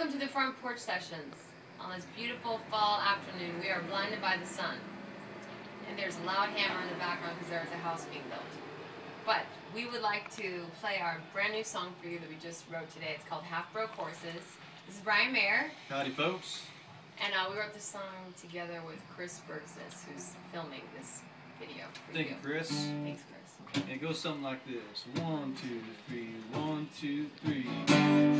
Welcome to the front porch sessions. On this beautiful fall afternoon, we are blinded by the sun. And there's a loud hammer in the background because there is a house being built. But we would like to play our brand new song for you that we just wrote today. It's called Half Broke Horses. This is Brian Maher. Howdy, folks. And uh, we wrote this song together with Kris Bergsnes, who's filming this video. Thank you, Kris. Thanks, Kris. It goes something like this. One, two, three, one, two, three.